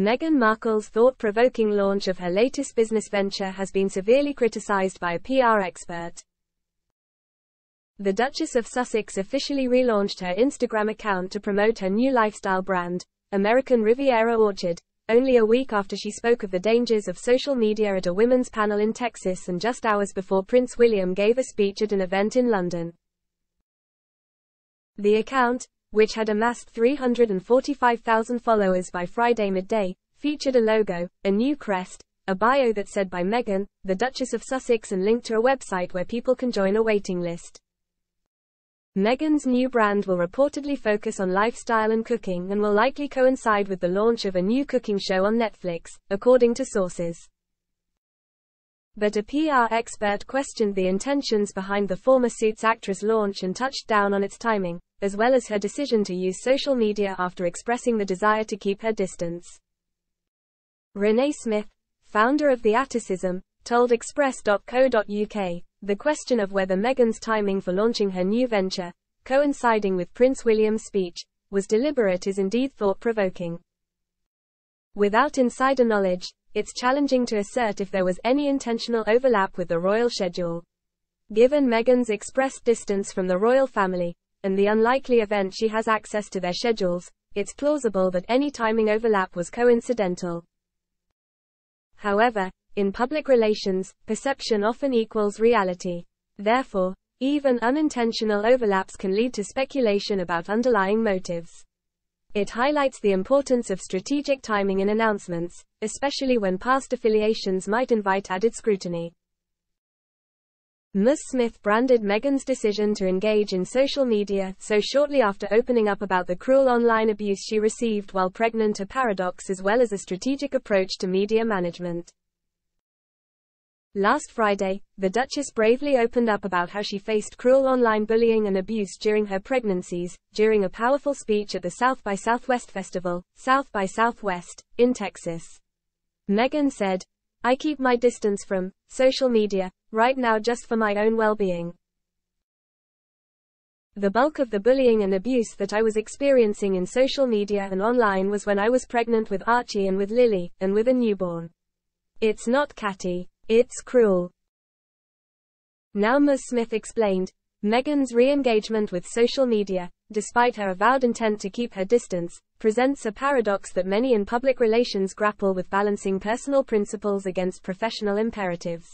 Meghan Markle's thought-provoking launch of her latest business venture has been severely criticized by a PR expert. The Duchess of Sussex officially relaunched her Instagram account to promote her new lifestyle brand, American Riviera Orchard, only a week after she spoke of the dangers of social media at a women's panel in Texas and just hours before Prince William gave a speech at an event in London. The account, which had amassed 345,000 followers by Friday midday, featured a logo, a new crest, a bio that said by Meghan, the Duchess of Sussex and linked to a website where people can join a waiting list. Meghan's new brand will reportedly focus on lifestyle and cooking and will likely coincide with the launch of a new cooking show on Netflix, according to sources. But a PR expert questioned the intentions behind the former Suits actress launch and touched down on its timing, as well as her decision to use social media after expressing the desire to keep her distance. Renee Smith, founder of The Atticism, told Express.co.uk, the question of whether Meghan's timing for launching her new venture, coinciding with Prince William's speech, was deliberate is indeed thought-provoking. Without insider knowledge, it's challenging to assert if there was any intentional overlap with the royal schedule. Given Meghan's expressed distance from the royal family, and the unlikely event she has access to their schedules, it's plausible that any timing overlap was coincidental. However, in public relations, perception often equals reality. Therefore, even unintentional overlaps can lead to speculation about underlying motives. It highlights the importance of strategic timing in announcements, especially when past affiliations might invite added scrutiny. Ms. Smith branded Meghan's decision to engage in social media so shortly after opening up about the cruel online abuse she received while pregnant a paradox as well as a strategic approach to media management. Last Friday, the Duchess bravely opened up about how she faced cruel online bullying and abuse during her pregnancies, during a powerful speech at the South by Southwest Festival, South by Southwest, in Texas. Meghan said, I keep my distance from social media, right now just for my own well-being. The bulk of the bullying and abuse that I was experiencing in social media and online was when I was pregnant with Archie and with Lili, and with a newborn. It's not catty, it's cruel. Now Ms. Smith explained, Meghan's re-engagement with social media, despite her avowed intent to keep her distance, presents a paradox that many in public relations grapple with balancing personal principles against professional imperatives.